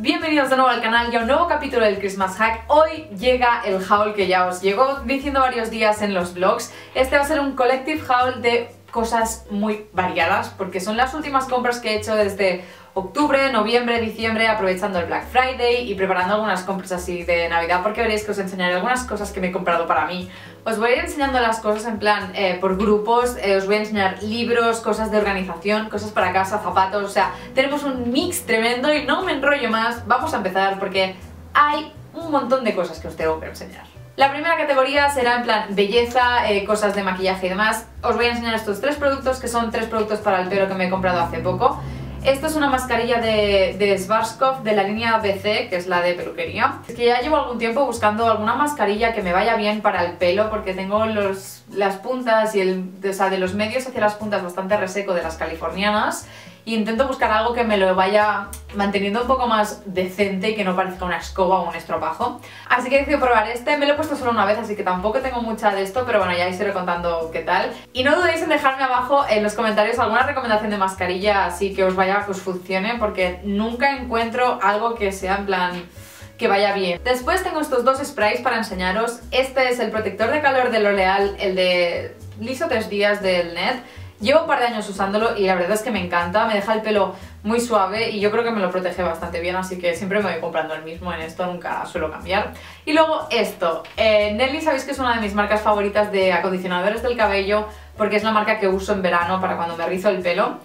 bienvenidos de nuevo al canal y a un nuevo capítulo del Christmas Hack. Hoy llega el haul que ya os llegó diciendo varios días en los vlogs. Este va a ser un collective haul de cosas muy variadas porque son las últimas compras que he hecho desde octubre, noviembre, diciembre, aprovechando el Black Friday y preparando algunas compras así de Navidad porque veréis que os enseñaré algunas cosas que me he comprado para mí. Os voy a ir enseñando las cosas en plan eh, por grupos, eh, os voy a enseñar libros, cosas de organización, cosas para casa, zapatos, o sea, tenemos un mix tremendo y no me enrollo más, vamos a empezar porque hay un montón de cosas que os tengo que enseñar. La primera categoría será en plan belleza, eh, cosas de maquillaje y demás. Os voy a enseñar estos tres productos que son tres productos para el pelo que me he comprado hace poco. Esto es una mascarilla de, de Svarskov de la línea BC, que es la de peluquería. Es que ya llevo algún tiempo buscando alguna mascarilla que me vaya bien para el pelo porque tengo los, las puntas y el, o sea, de los medios hacia las puntas bastante reseco de las californianas y intento buscar algo que me lo vaya manteniendo un poco más decente y que no parezca una escoba o un estropajo. Así que he decidido probar este, me lo he puesto solo una vez, así que tampoco tengo mucha de esto, pero bueno, ya os iré contando qué tal. Y no dudéis en dejarme abajo en los comentarios alguna recomendación de mascarilla así que os vaya, que os funcione, porque nunca encuentro algo que sea en plan que vaya bien. Después tengo estos dos sprays para enseñaros. Este es el protector de calor de L'Oreal, el de liso 3 días del NET. Llevo un par de años usándolo y la verdad es que me encanta, me deja el pelo muy suave y yo creo que me lo protege bastante bien, así que siempre me voy comprando el mismo en esto, nunca suelo cambiar. Y luego esto, eh, Nelly sabéis que es una de mis marcas favoritas de acondicionadores del cabello porque es la marca que uso en verano para cuando me rizo el pelo.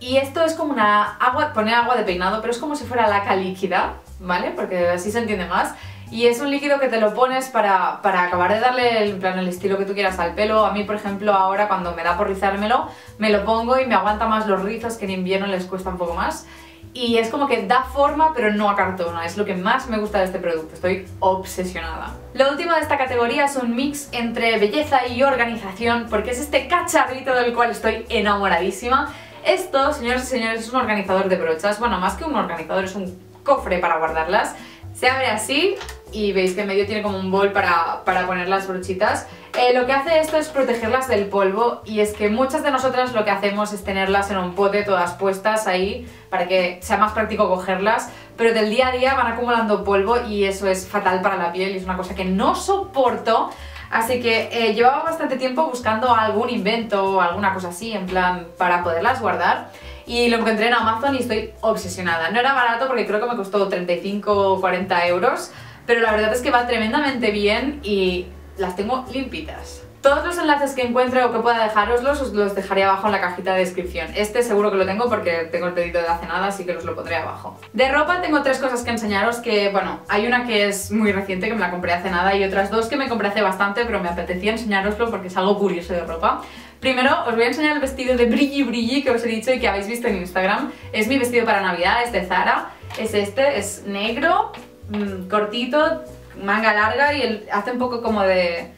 Y esto es como una agua, poner agua de peinado, pero es como si fuera laca líquida, ¿vale? Porque así se entiende más y es un líquido que te lo pones para, para acabar de darle el, plan, el estilo que tú quieras al pelo. A mí, por ejemplo, ahora cuando me da por rizármelo, me lo pongo y me aguanta más los rizos que en invierno les cuesta un poco más. Y es como que da forma pero no acartona, es lo que más me gusta de este producto, estoy obsesionada. Lo último de esta categoría es un mix entre belleza y organización porque es este cacharrito del cual estoy enamoradísima. Esto, señores y señores, es un organizador de brochas, bueno, más que un organizador, es un cofre para guardarlas. Se abre así y veis que en medio tiene como un bol para, poner las brochitas. Eh, lo que hace esto es protegerlas del polvo y es que muchas de nosotras lo que hacemos es tenerlas en un pote todas puestas ahí para que sea más práctico cogerlas, pero del día a día van acumulando polvo y eso es fatal para la piel y es una cosa que no soporto. Así que eh, llevaba bastante tiempo buscando algún invento o alguna cosa así, en plan, para poderlas guardar. Y lo encontré en Amazon y estoy obsesionada. No era barato porque creo que me costó 35 o 40 euros, pero la verdad es que va tremendamente bien y las tengo limpitas. Todos los enlaces que encuentre o que pueda dejaroslos os los dejaré abajo en la cajita de descripción. Este seguro que lo tengo porque tengo el pedido de hace nada, así que os lo pondré abajo. De ropa tengo tres cosas que enseñaros que, bueno, hay una que es muy reciente, que me la compré hace nada, y otras dos que me compré hace bastante, pero me apetecía enseñaroslo porque es algo curioso de ropa. Primero os voy a enseñar el vestido de brilli brilli que os he dicho y que habéis visto en Instagram. Es mi vestido para Navidad, es de Zara. Es este, es negro, Mm, cortito, manga larga y hace un poco como de,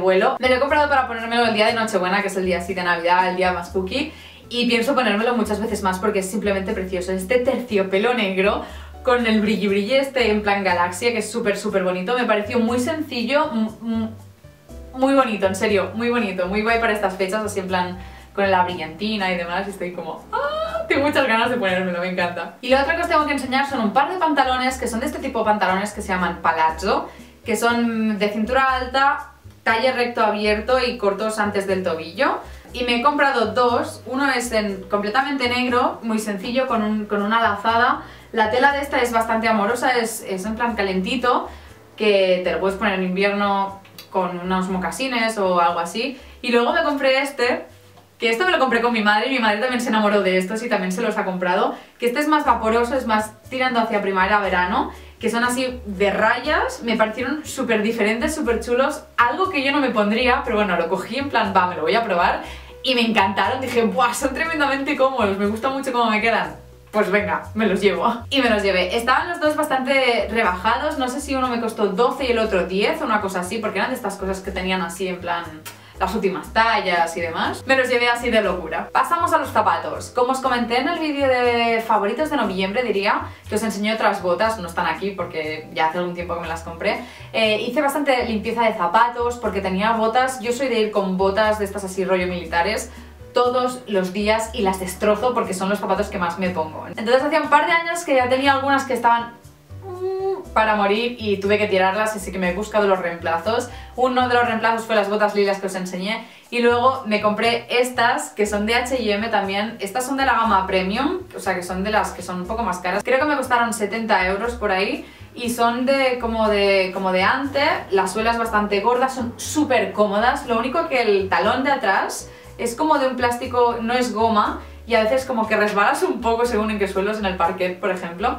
vuelo. Me lo he comprado para ponérmelo el día de Nochebuena, que es el día así de Navidad, el día más cookie. Y pienso ponérmelo muchas veces más porque es simplemente precioso. Este terciopelo negro con el brilli brilli este en plan galaxia, que es súper súper bonito. Me pareció muy sencillo, muy bonito, en serio, muy bonito. Muy guay para estas fechas, así en plan con la brillantina y demás. Y estoy como... ¡ah! Tengo muchas ganas de ponérmelo, me encanta. Y lo otro que os tengo que enseñar son un par de pantalones que son de este tipo de pantalones que se llaman palazzo, que son de cintura alta, talle recto abierto y cortos antes del tobillo. Y me he comprado dos, uno es en completamente negro, muy sencillo, con, con una lazada. La tela de esta es bastante amorosa, es, es en plan calentito, que te lo puedes poner en invierno con unos mocasines o algo así. Y luego me compré este, que esto me lo compré con mi madre y mi madre también se enamoró de estos y también se los ha comprado, que este es más vaporoso, es más tirando hacia primavera-verano, que son así de rayas, me parecieron súper diferentes, súper chulos, algo que yo no me pondría, pero bueno, lo cogí en plan, va, me lo voy a probar, y me encantaron, dije, ¡buah! Son tremendamente cómodos, me gusta mucho cómo me quedan. Pues venga, me los llevo. Y me los llevé. Estaban los dos bastante rebajados, no sé si uno me costó 12 y el otro 10 o una cosa así, porque eran de estas cosas que tenían así en plan las últimas tallas y demás, me los llevé así de locura. Pasamos a los zapatos. Como os comenté en el vídeo de favoritos de noviembre, diría que os enseñé otras botas, no están aquí porque ya hace algún tiempo que me las compré. Eh, hice bastante limpieza de zapatos porque tenía botas, yo soy de ir con botas de estas así rollo militares, todos los días y las destrozo porque son los zapatos que más me pongo. Entonces hacía un par de años que ya tenía algunas que estaban para morir y tuve que tirarlas, así que me he buscado los reemplazos. Uno de los reemplazos fue las botas lilas que os enseñé y luego me compré estas que son de H&M también. Estas son de la gama Premium, o sea que son de las que son un poco más caras. Creo que me costaron 70 euros por ahí y son de como de, como de ante, la suela bastante gorda, son súper cómodas. Lo único que el talón de atrás es como de un plástico, no es goma, y a veces como que resbalas un poco según en qué suelos, en el parquet, por ejemplo.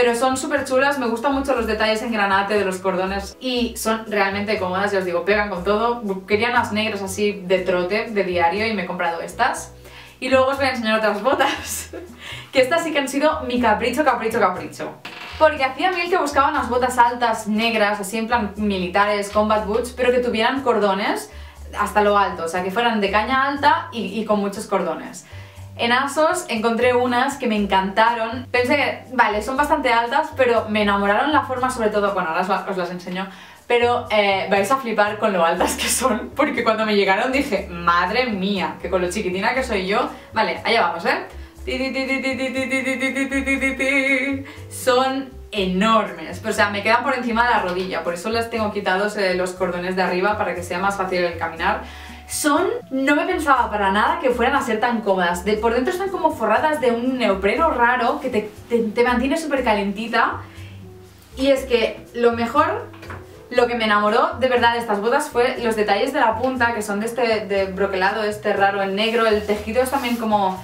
Pero son súper chulas, me gustan mucho los detalles en granate de los cordones y son realmente cómodas, ya os digo, pegan con todo. Quería unas negras así de trote, de diario, y me he comprado estas. Y luego os voy a enseñar otras botas, que estas sí que han sido mi capricho, capricho, capricho. Porque hacía mil que buscaba unas botas altas, negras, así en plan militares, combat boots, pero que tuvieran cordones hasta lo alto, o sea, que fueran de caña alta y, con muchos cordones. En ASOS encontré unas que me encantaron. Pensé vale, son bastante altas, pero me enamoraron la forma, sobre todo, bueno, ahora os, las enseño, pero eh, vais a flipar con lo altas que son, porque cuando me llegaron dije, madre mía, que con lo chiquitina que soy yo... Vale, allá vamos, ¿eh? Son enormes, o sea, me quedan por encima de la rodilla, por eso les tengo quitados eh, los cordones de arriba para que sea más fácil el caminar. Son, no me pensaba para nada que fueran a ser tan cómodas, de, por dentro están como forradas de un neopreno raro que te, te, mantiene súper calentita y es que lo mejor lo que me enamoró de verdad de estas botas fue los detalles de la punta, que son de este de broquelado, este raro en negro. El tejido es también como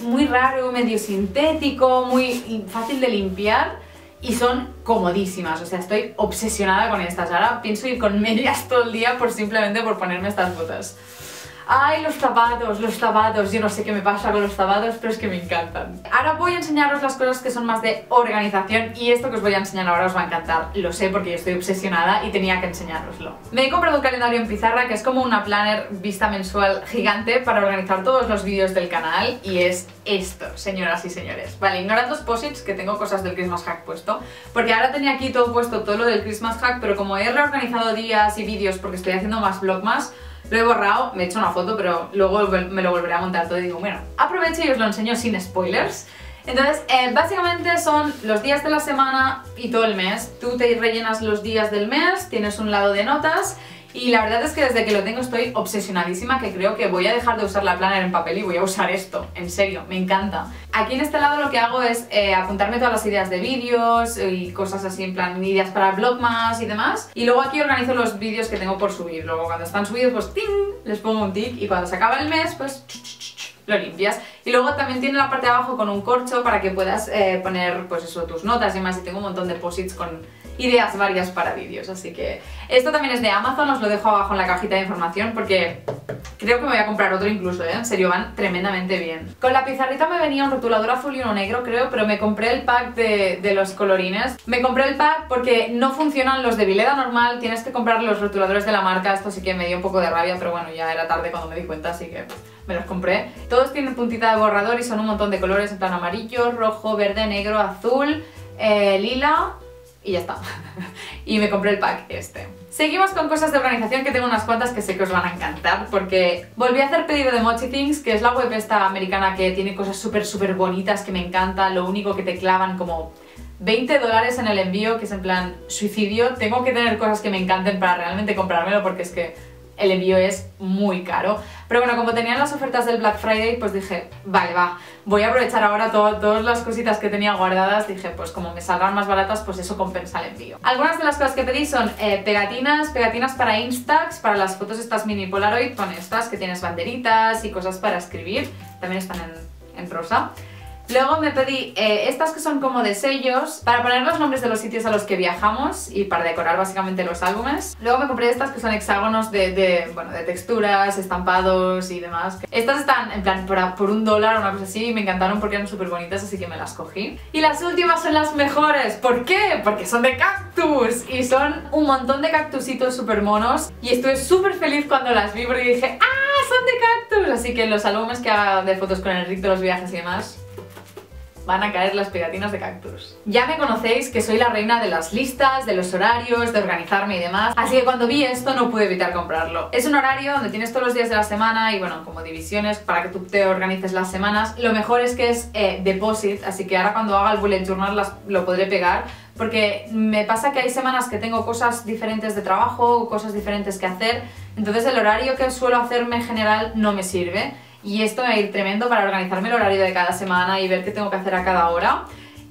muy raro, medio sintético, muy fácil de limpiar y son comodísimas, o sea, estoy obsesionada con estas. Ahora pienso ir con medias todo el día por simplemente por ponerme estas botas. ¡Ay, los zapatos, los zapatos! Yo no sé qué me pasa con los zapatos, pero es que me encantan. Ahora voy a enseñaros las cosas que son más de organización y esto que os voy a enseñar ahora os va a encantar. Lo sé porque yo estoy obsesionada y tenía que enseñaroslo. Me he comprado un calendario en pizarra que es como una planner vista mensual gigante para organizar todos los vídeos del canal y es esto, señoras y señores. Vale, ignorad los posits que tengo cosas del Christmas Hack puesto, porque ahora tenía aquí todo puesto, todo lo del Christmas Hack, pero como he reorganizado días y vídeos porque estoy haciendo más vlogmas, lo he borrado, me he hecho una foto, pero luego me lo volveré a montar todo y digo, bueno, aprovecho y os lo enseño sin spoilers. Entonces, eh, básicamente son los días de la semana y todo el mes. Tú te rellenas los días del mes, tienes un lado de notas y la verdad es que desde que lo tengo estoy obsesionadísima que creo que voy a dejar de usar la planner en papel y voy a usar esto, en serio, me encanta. Aquí en este lado lo que hago es eh, apuntarme todas las ideas de vídeos y cosas así en plan ideas para más y demás y luego aquí organizo los vídeos que tengo por subir. Luego cuando están subidos pues ¡ting! les pongo un tic y cuando se acaba el mes pues lo limpias. Y luego también tiene la parte de abajo con un corcho para que puedas eh, poner pues eso, tus notas y demás. Y tengo un montón de posits con ideas varias para vídeos, así que esto también es de Amazon, os lo dejo abajo en la cajita de información porque creo que me voy a comprar otro incluso, ¿eh? en serio, van tremendamente bien. Con la pizarrita me venía un rotulador azul y uno negro creo, pero me compré el pack de, de los colorines. Me compré el pack porque no funcionan los de Vileda normal, tienes que comprar los rotuladores de la marca, esto sí que me dio un poco de rabia, pero bueno, ya era tarde cuando me di cuenta, así que me los compré. Todos tienen puntita de borrador y son un montón de colores en plan amarillo, rojo, verde, negro, azul, eh, lila y ya está. y me compré el pack este. Seguimos con cosas de organización que tengo unas cuantas que sé que os van a encantar porque volví a hacer pedido de Mochi Things, que es la web esta americana que tiene cosas súper súper bonitas que me encanta, lo único que te clavan como 20 dólares en el envío, que es en plan suicidio. Tengo que tener cosas que me encanten para realmente comprármelo porque es que el envío es muy caro. Pero bueno, como tenían las ofertas del Black Friday, pues dije, vale, va, voy a aprovechar ahora todas las cositas que tenía guardadas. Dije, pues como me salgan más baratas, pues eso compensa el envío. Algunas de las cosas que pedí son eh, pegatinas, pegatinas para Instax, para las fotos estas mini Polaroid, con estas que tienes banderitas y cosas para escribir. También están en, en rosa. Luego me pedí eh, estas que son como de sellos para poner los nombres de los sitios a los que viajamos y para decorar básicamente los álbumes. Luego me compré estas que son hexágonos de, bueno, de texturas, estampados y demás. Estas están en plan por, un dólar o una cosa así y me encantaron porque eran súper bonitas así que me las cogí. Y las últimas son las mejores. ¿Por qué? Porque son de cactus y son un montón de cactusitos súper monos y estuve súper feliz cuando las vi porque dije ¡Ah! ¡Son de cactus! Así que los álbumes que haga de fotos con el Rick de los viajes y demás van a caer las pegatinas de cactus. Ya me conocéis que soy la reina de las listas, de los horarios, de organizarme y demás, así que cuando vi esto no pude evitar comprarlo. Es un horario donde tienes todos los días de la semana y bueno, como divisiones para que tú te organices las semanas. Lo mejor es que es eh, deposit, así que ahora cuando haga el bullet journal las, lo podré pegar porque me pasa que hay semanas que tengo cosas diferentes de trabajo, cosas diferentes que hacer, entonces el horario que suelo hacerme en general no me sirve y esto me va a ir tremendo para organizarme el horario de cada semana y ver qué tengo que hacer a cada hora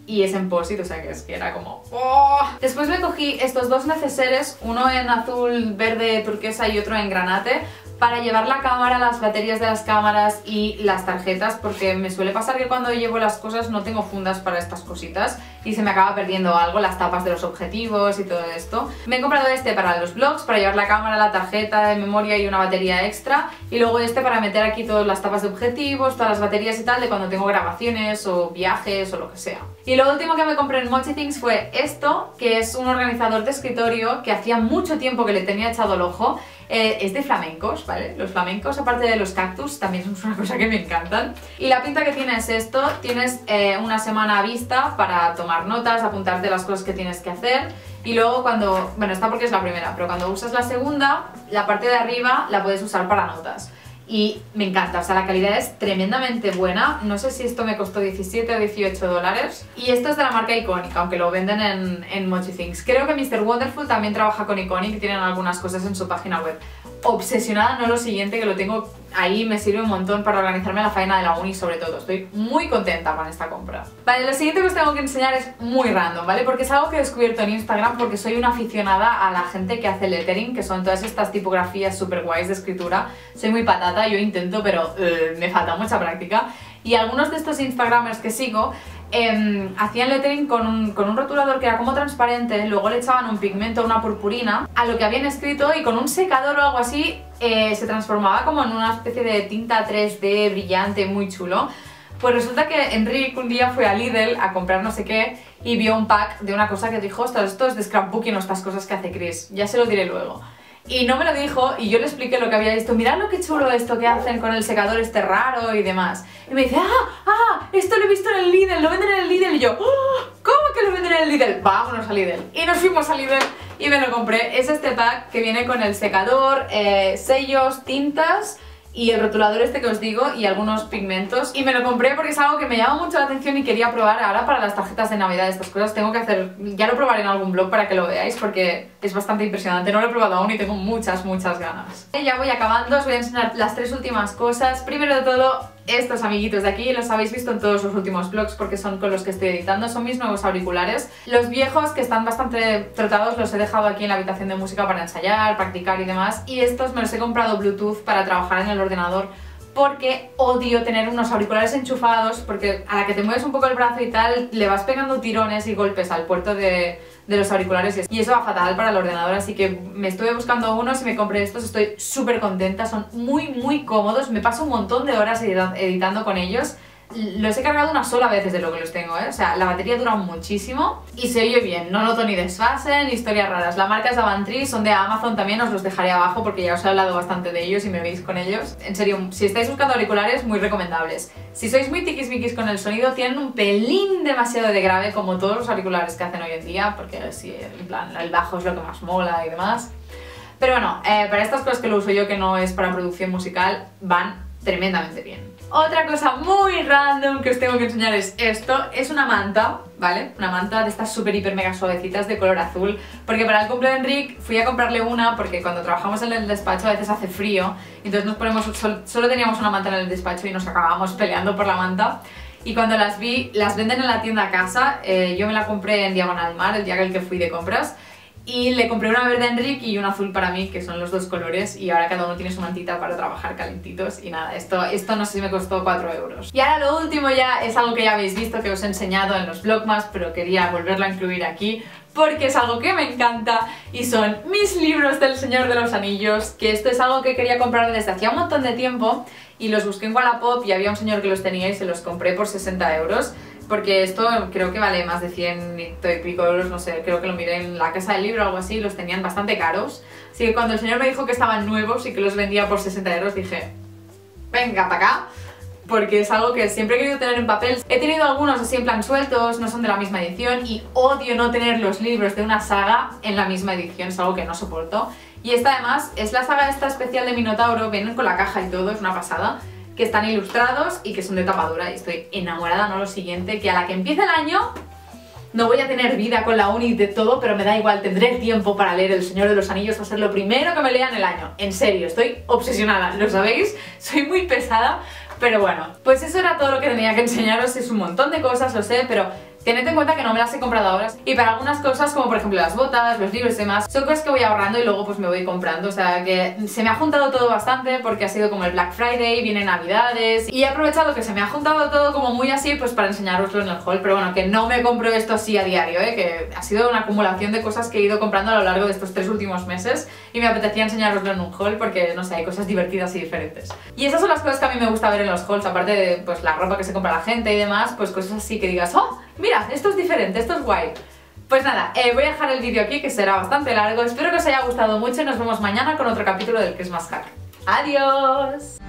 y es en posit, o sea que que era como... ¡oh! Después me cogí estos dos neceseres, uno en azul, verde, turquesa y otro en granate para llevar la cámara, las baterías de las cámaras y las tarjetas porque me suele pasar que cuando llevo las cosas no tengo fundas para estas cositas y se me acaba perdiendo algo, las tapas de los objetivos y todo esto. Me he comprado este para los vlogs, para llevar la cámara, la tarjeta de memoria y una batería extra y luego este para meter aquí todas las tapas de objetivos, todas las baterías y tal de cuando tengo grabaciones o viajes o lo que sea. Y lo último que me compré en Mochi Things fue esto, que es un organizador de escritorio que hacía mucho tiempo que le tenía echado el ojo eh, es de flamencos, ¿vale? Los flamencos, aparte de los cactus, también son una cosa que me encantan. Y la pinta que tiene es esto, tienes eh, una semana vista para tomar notas, apuntarte las cosas que tienes que hacer y luego cuando, bueno, está porque es la primera, pero cuando usas la segunda, la parte de arriba la puedes usar para notas y me encanta, o sea, la calidad es tremendamente buena. No sé si esto me costó 17 o 18 dólares. Y esto es de la marca Iconic, aunque lo venden en, en Mochi Things. Creo que Mr. Wonderful también trabaja con Iconic y tienen algunas cosas en su página web obsesionada, no lo siguiente, que lo tengo ahí, me sirve un montón para organizarme la faena de la uni sobre todo. Estoy muy contenta con esta compra. Vale, lo siguiente que os tengo que enseñar es muy random, ¿vale? Porque es algo que he descubierto en Instagram porque soy una aficionada a la gente que hace lettering, que son todas estas tipografías super guays de escritura. Soy muy patata, yo intento, pero uh, me falta mucha práctica. Y algunos de estos Instagramers que sigo eh, hacían lettering con un, con un, rotulador que era como transparente, luego le echaban un pigmento, una purpurina, a lo que habían escrito y con un secador o algo así eh, se transformaba como en una especie de tinta 3D brillante, muy chulo. Pues resulta que Enrique un día fue a Lidl a comprar no sé qué y vio un pack de una cosa que dijo, esto es de scrapbooking o estas cosas que hace Chris, ya se lo diré luego. Y no me lo dijo y yo le expliqué lo que había visto. Mirad lo que chulo esto que hacen con el secador este raro y demás. Y me dice, ah, ah, esto lo he visto en el Lidl, lo venden en el Lidl. Y yo, oh, ¿cómo que lo venden en el Lidl? Vámonos al Lidl. Y nos fuimos al Lidl y me lo compré. Es este pack que viene con el secador, eh, sellos, tintas y el rotulador este que os digo y algunos pigmentos. Y me lo compré porque es algo que me llama mucho la atención y quería probar ahora para las tarjetas de navidad estas cosas. Tengo que hacer, ya lo probaré en algún blog para que lo veáis porque es bastante impresionante. No lo he probado aún y tengo muchas muchas ganas. Ya voy acabando, os voy a enseñar las tres últimas cosas. Primero de todo estos amiguitos de aquí los habéis visto en todos los últimos vlogs porque son con los que estoy editando, son mis nuevos auriculares. Los viejos que están bastante tratados los he dejado aquí en la habitación de música para ensayar, practicar y demás y estos me los he comprado Bluetooth para trabajar en el ordenador porque odio tener unos auriculares enchufados porque a la que te mueves un poco el brazo y tal le vas pegando tirones y golpes al puerto de, de los auriculares y eso va fatal para el ordenador, así que me estuve buscando unos y me compré estos, estoy súper contenta, son muy muy cómodos, me paso un montón de horas editando con ellos los he cargado una sola vez desde lo que los tengo, ¿eh? O sea, la batería dura muchísimo y se oye bien, no noto ni desfase ni historias raras. La marca es Avantri, son de Amazon también, os los dejaré abajo porque ya os he hablado bastante de ellos y me veis con ellos. En serio, si estáis buscando auriculares, muy recomendables. Si sois muy tiquismiquis con el sonido, tienen un pelín demasiado de grave como todos los auriculares que hacen hoy en día, porque si, en plan, el bajo es lo que más mola y demás. Pero bueno, eh, para estas cosas que lo uso yo, que no es para producción musical, van tremendamente bien. Otra cosa muy random que os tengo que enseñar es esto. Es una manta, ¿vale? Una manta de estas súper hiper mega suavecitas de color azul. Porque para el cumple de Enric fui a comprarle una porque cuando trabajamos en el despacho a veces hace frío. Entonces nos ponemos, solo teníamos una manta en el despacho y nos acabábamos peleando por la manta. Y cuando las vi, las venden en la tienda casa. Eh, yo me la compré en Diagonal Mar el día que fui de compras. Y le compré una verde a Enrique y una azul para mí, que son los dos colores, y ahora cada uno tiene su mantita para trabajar calentitos. Y nada, esto, esto no sé si me costó 4 euros. Y ahora lo último ya es algo que ya habéis visto, que os he enseñado en los vlogmas, pero quería volverlo a incluir aquí, porque es algo que me encanta y son mis libros del Señor de los Anillos, que esto es algo que quería comprar desde hacía un montón de tiempo y los busqué en Wallapop y había un señor que los tenía y se los compré por 60 euros porque esto creo que vale más de 100 y pico euros, no sé, creo que lo miré en la casa del libro o algo así, los tenían bastante caros. Así que cuando el señor me dijo que estaban nuevos y que los vendía por 60 euros, dije, venga para acá. porque es algo que siempre he querido tener en papel. He tenido algunos así en plan sueltos, no son de la misma edición y odio no tener los libros de una saga en la misma edición, es algo que no soporto. Y esta además es la saga esta especial de Minotauro, vienen con la caja y todo, es una pasada que están ilustrados y que son de tapadura y estoy enamorada, no lo siguiente, que a la que empiece el año no voy a tener vida con la uni de todo, pero me da igual, tendré tiempo para leer El Señor de los Anillos, va a ser lo primero que me lea en el año. En serio, estoy obsesionada, ¿lo sabéis? Soy muy pesada, pero bueno. Pues eso era todo lo que tenía que enseñaros, es un montón de cosas, lo sé, pero Tened en cuenta que no me las he comprado ahora y para algunas cosas como por ejemplo las botas, los libros y demás son cosas que voy ahorrando y luego pues me voy comprando o sea que se me ha juntado todo bastante porque ha sido como el Black Friday, vienen navidades y he aprovechado que se me ha juntado todo como muy así pues para enseñaroslo en el haul pero bueno que no me compro esto así a diario ¿eh? que ha sido una acumulación de cosas que he ido comprando a lo largo de estos tres últimos meses y me apetecía enseñaroslo en un haul porque no sé, hay cosas divertidas y diferentes y esas son las cosas que a mí me gusta ver en los hauls aparte de pues la ropa que se compra la gente y demás pues cosas así que digas ¡Oh! Mira, esto es diferente, esto es guay. Pues nada, eh, voy a dejar el vídeo aquí que será bastante largo. Espero que os haya gustado mucho y nos vemos mañana con otro capítulo del Christmas Hack. ¡Adiós!